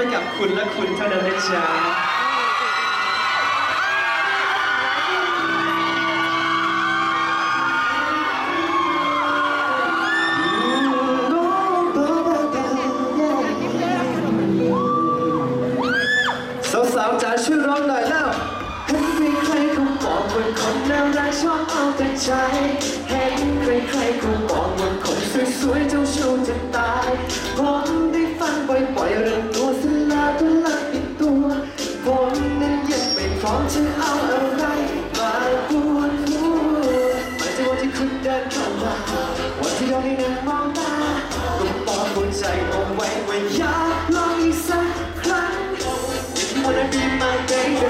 ให้กับคุณและคุณเท่านั้นนะจ๊ะสาวๆจ๋าช่วยร้องหน่อยแล้วเห็นใครๆเขาบอกว่าคนน่ารักชอบเอาแต่ใจ เห็นใครๆเขาบอกว่าคนสวยๆเจ้าชู้จะตาย ไม่พร้อมจะเอาอะไรมาปวดหัวหมายถึงวันที่คุณเดินเข้ามาวันที่เราได้นั่งมองตาก็บอกหัวใจเอาไว้ว่าอยากลองอีกสักครั้ง If you wanna be my baby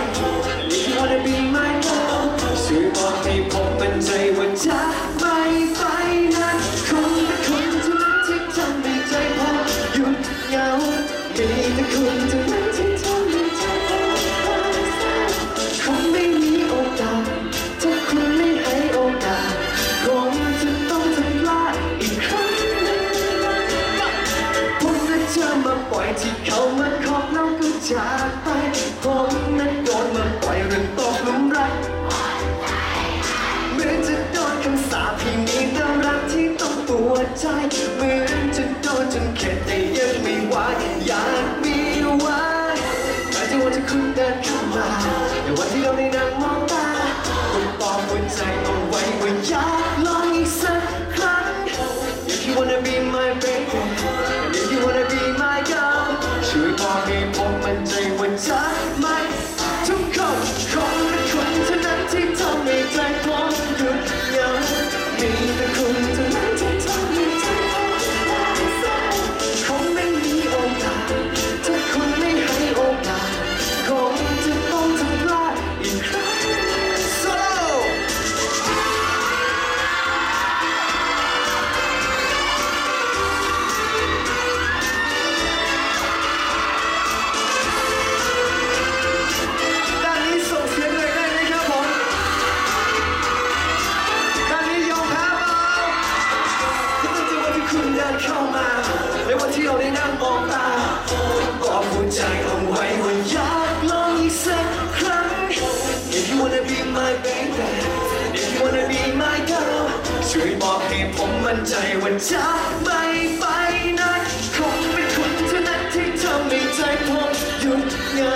If you wanna be my girl ช่วยบอกให้ผมมั่นใจว่าจะไม่ไปนั้นคุณและคุณเท่านั้นที่ทำให้ใจผมหยุดเหงามีแต่คุณเท่านั้น มาปล่อยที่เขามาขอบแล้วก็จากไปผมนั้นโดนมาปล่อยเรื่องตกหลุมรักเหมือนจะโดนคำสาปที่มีแต่รักที่ต้องปวดใจเหมือนจะโดนจนเข็ดแต่ยังไม่ไหวอยากมีไว้แต่ที่วันที่คุณเดินเข้ามาในวันที่เราได้นั่งมองตาคุณบอกหัวใจเอาไว้ว่าอยาก อให้ผมมั่นใจว่าจะไม่ทุกคนคงเป็นคนเท่านั้นที่ทำให้ใจผมหยุดเหงามีแต่ เข้ามาในวันที่เราได้นั่งมองตาบอกหัวใจเอาไว้ว่าอยากลองอีกสักครั้ง If you wanna be my baby If you wanna be my girl ช่วยบอกให้ผมมั่นใจว่าจะไม่ไปไหนคงเป็นคุณเท่านั้นที่ทำให้ใจผมหยุดเหงา